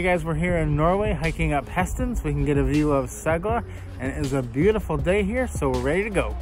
Hey guys, we're here in Norway hiking up Hesten so we can get a view of Segla and it is a beautiful day here so we're ready to go.